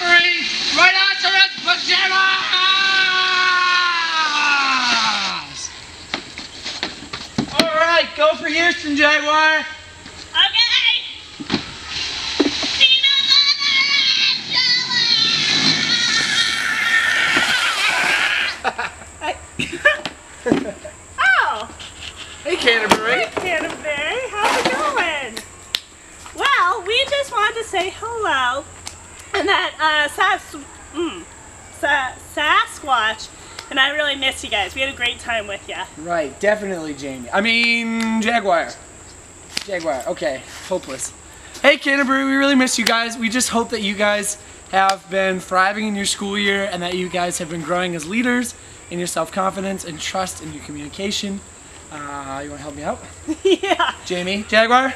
offering rhinoceros pajamas! Alright, go for Houston, Jaguar! Okay. Peanut butter and jelly. oh, Hey, Canterbury! Hey, Canterbury, how's it going? Well, we just wanted to say hello, and that uh, Sas- mm, Sa- Sasquatch and I really miss you guys. We had a great time with you. Right, definitely Jamie. I mean, Jaguar. Jaguar, okay, hopeless. Hey, Canterbury, we really miss you guys. We just hope that you guys have been thriving in your school year and that you guys have been growing as leaders in your self-confidence and trust in your communication. Uh, you want to help me out? yeah. Jamie, Jaguar?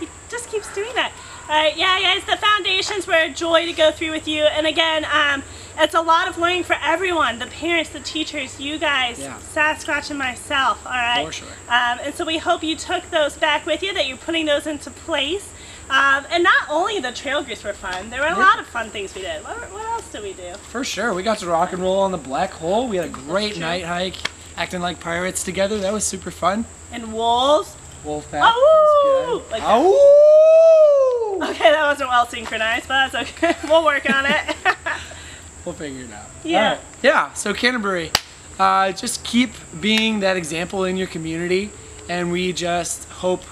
He just keeps doing that. Alright, yeah guys, the foundations were a joy to go through with you. And again, um, it's a lot of learning for everyone. The parents, the teachers, you guys, Yeah. Sasquatch and myself, alright? For sure. Um, and so we hope you took those back with you, that you're putting those into place. Um, and not only the trail groups were fun, there were a lot of fun things we did. What, what else did we do? For sure. We got to rock and roll on the black hole. We had a great night hike, acting like pirates together. That was super fun. And wolves. Wolfpack. Awoo! was Like good. that. Awoo! Okay, that wasn't well synchronized, but that's okay. we'll work on it. We'll figure it out. Yeah. Alright. Yeah. So Canterbury, uh, just keep being that example in your community, and we just hope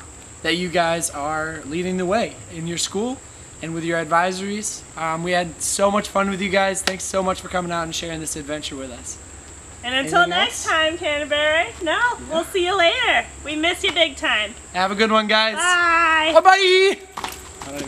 that you guys are leading the way in your school and with your advisories. Um, we had so much fun with you guys. Thanks so much for coming out and sharing this adventure with us. And until Anything next else? time, Canterbury, no, we'll see you later. We miss you big time. Have a good one, guys. Bye. Bye bye.